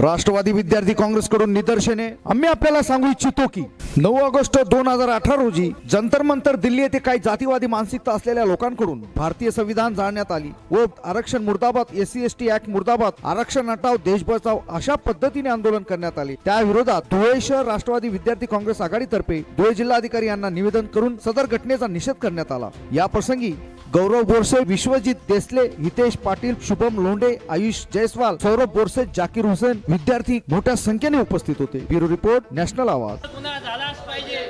राष्ट्रवादी विद्यार्थी काँग्रेसकडून निदर्शने. आम्ही आपल्याला सांगू इच्छितो की नऊ ऑगस्ट दोन हजार अठरा रोजी जंतर मंतर दिल्ली येथे काही जातीवादी मानसिकता असलेल्या लोकांकडून भारतीय संविधान जाळण्यात आली. व आरक्षण मुर्दाबाद S C S T act मुर्दाबाद आरक्षण हटाव देश बचाव अशा पद्धतीने आंदोलन करण्यात आले. त्या विरोधात धुळे शहर राष्ट्रवादी विद्यार्थी काँग्रेस आघाडीतर्फे धुळे जिल्हाधिकारी यांना निवेदन करून सदर घटनेचा निषेध करण्यात आला. या प्रसंगी गौरव बोरसे विश्वजित देसले हितेश पाटील शुभम लोंढे आयुष जयस्वाल सौरभ बोरसे जाकीर हुसेन विद्यार्थी मोठ्या संख्येने उपस्थित होते. ब्युरो रिपोर्ट नॅशनल आवाज. झालाच पाहिजे.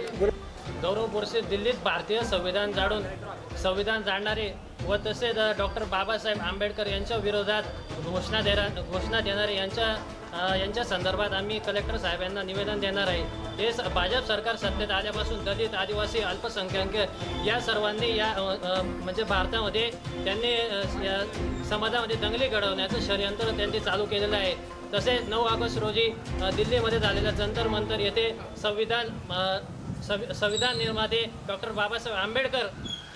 गौरव बोरसे दिल्लीत भारतीय संविधान जाळून संविधान जाणणारे व तसेच डॉक्टर बाबासाहेब आंबेडकर यांच्या विरोधात घोषणा देणार घोषणा देणारे यांच्या यांच्या संदर्भात आम्ही कलेक्टर साहेब यांना निवेदन देणार आहे. हे स- भाजप सरकार सत्तेत आल्यापासून दलित आदिवासी अल्पसंख्याक या सर्वांनी या म्हणजे भारतामध्ये त्यांनी या समाजामध्ये दंगली घडवण्याचं षडयंत्र त्यांनी चालू केलेलं आहे. तसेच नऊ ऑगस्ट रोजी दिल्लीमध्ये झालेल्या जंतर मंतर येथे संविधान संवि- संविधान निर्माते डॉक्टर बाबासाहेब आंबेडकर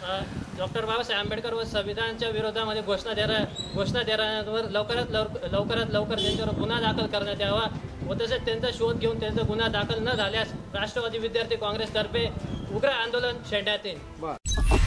डॉक्टर बाबासाहेब आंबेडकर व संविधानाच्या विरोधामध्ये घोषणा देणार घोषणा देणाऱ्यांवर लवकरात लवकर लवकरात लवकर त्यांच्यावर गुन्हा दाखल करण्यात यावा व तसेच त्यांचा शोध घेऊन त्यांचा गुन्हा दाखल न झाल्यास राष्ट्रवादी विद्यार्थी काँग्रेसतर्फे उग्र आंदोलन छेडण्यात येईल.